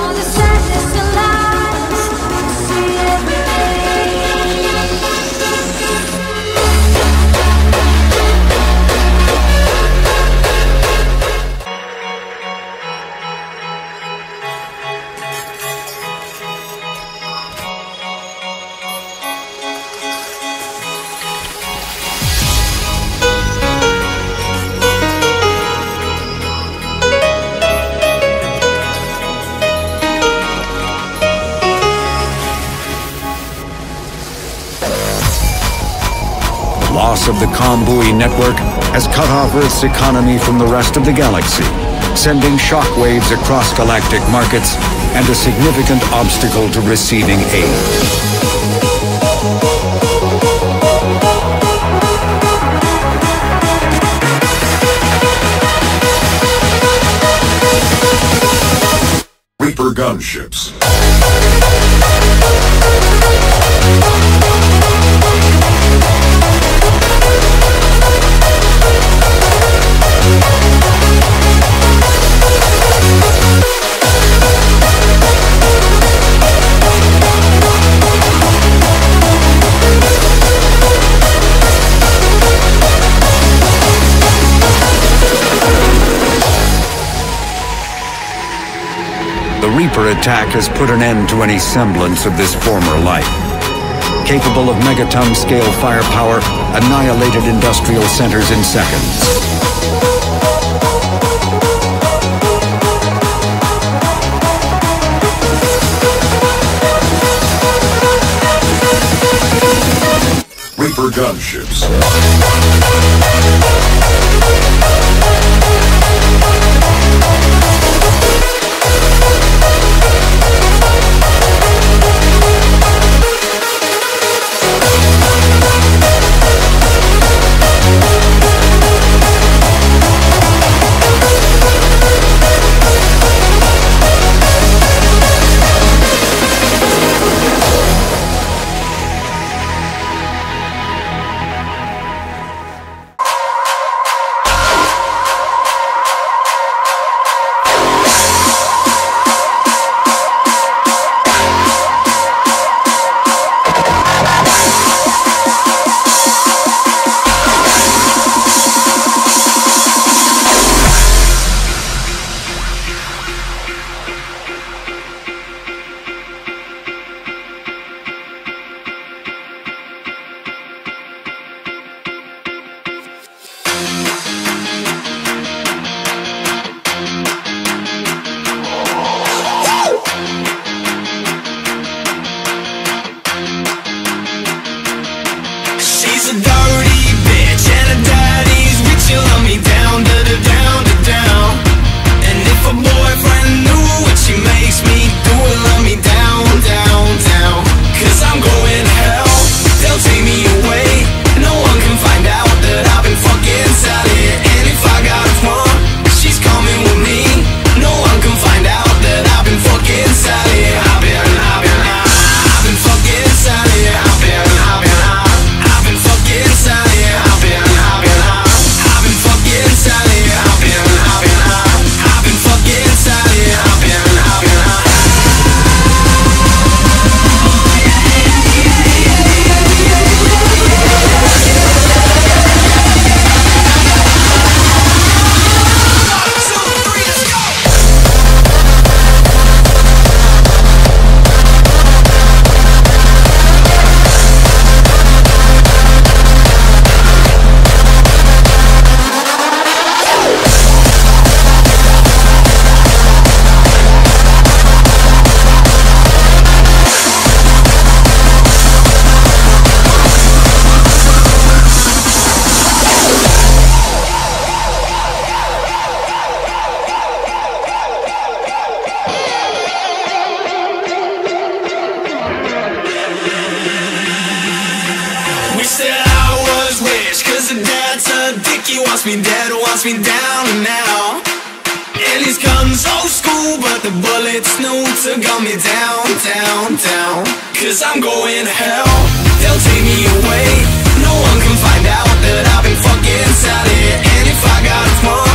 All the sadness loss of the comm buoy network has cut off Earth's economy from the rest of the galaxy, sending shockwaves across galactic markets and a significant obstacle to receiving aid. Reaper gunships. The Reaper attack has put an end to any semblance of this former life. Capable of megaton scale firepower, annihilated industrial centers in seconds. Reaper gunships. Makes me wants me dead, wants me down now. His gun's old school, but the bullets new to gun me down, down, down. Cause I'm going to hell, they'll take me away. No one can find out that I've been fucking Sally. And if I got one